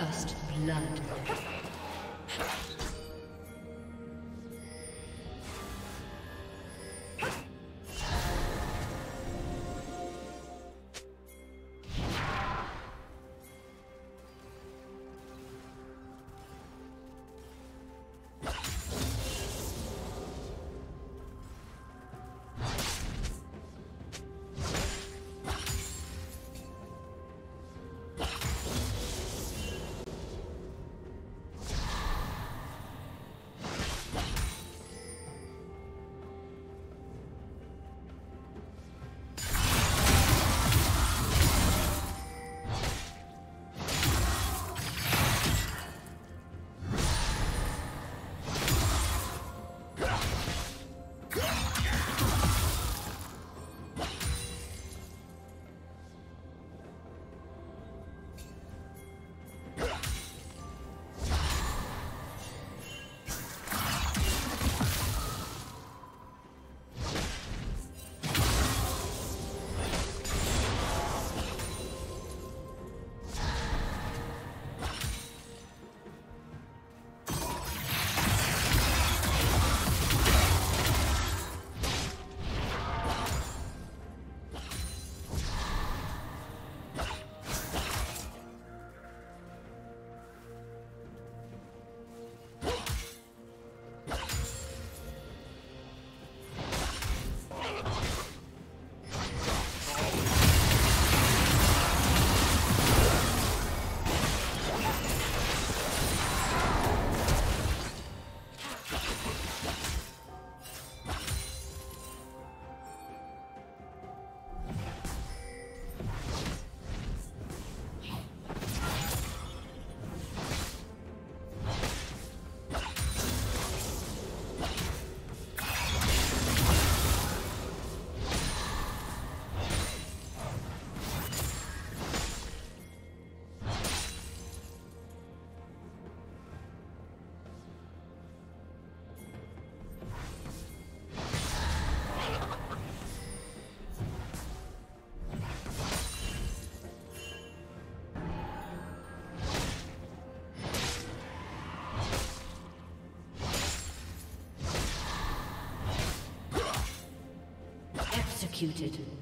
First blood. Executed.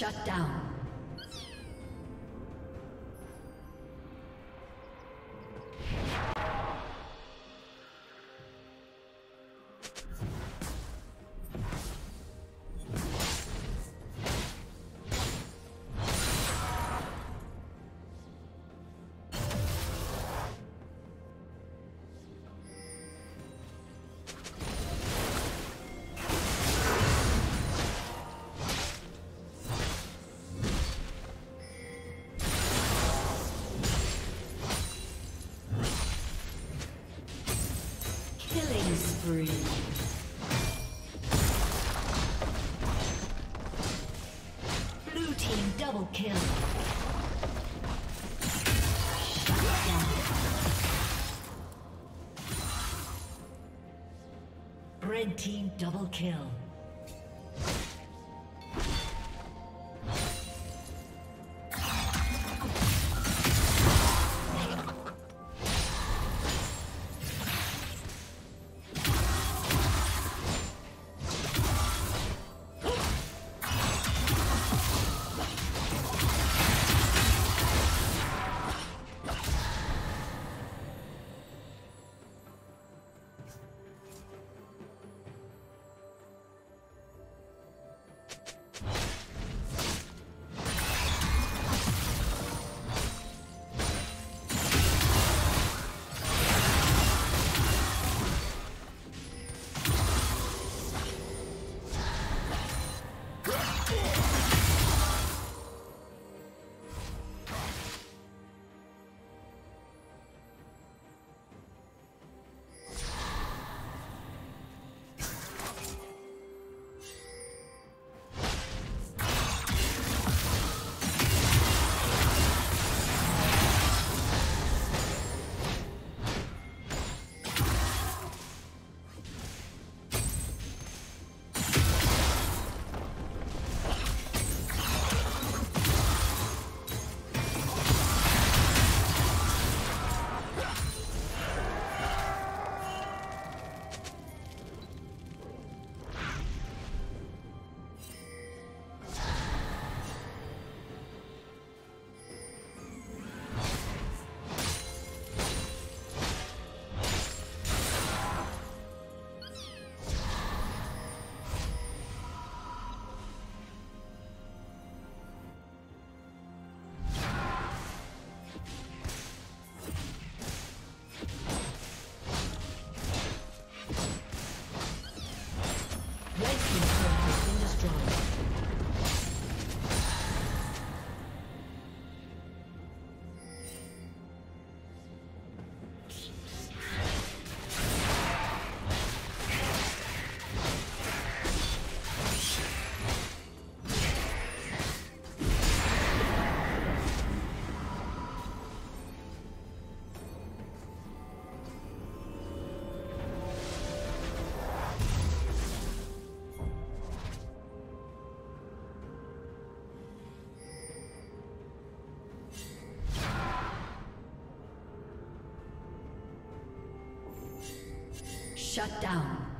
Shut down. Team double kill. Shut down.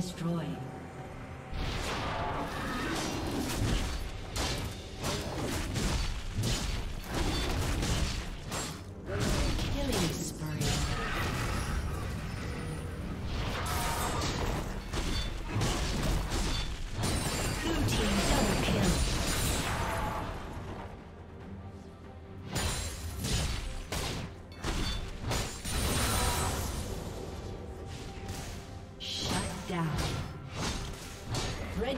destroyed.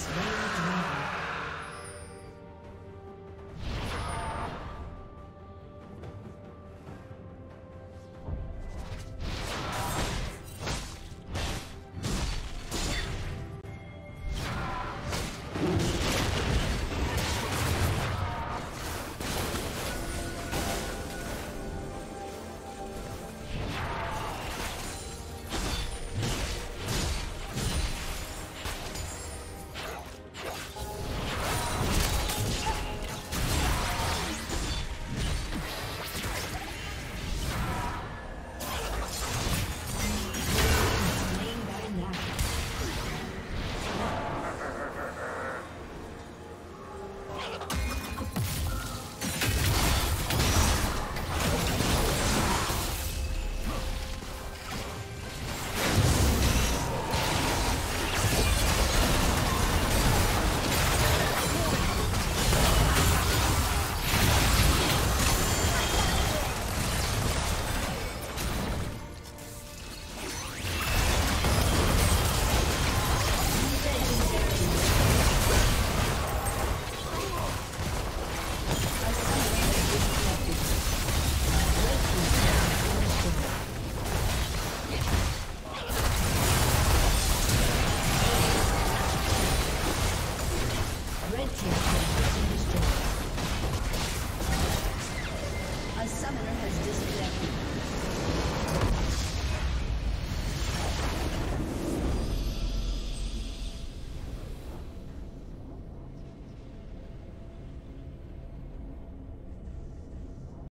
slain.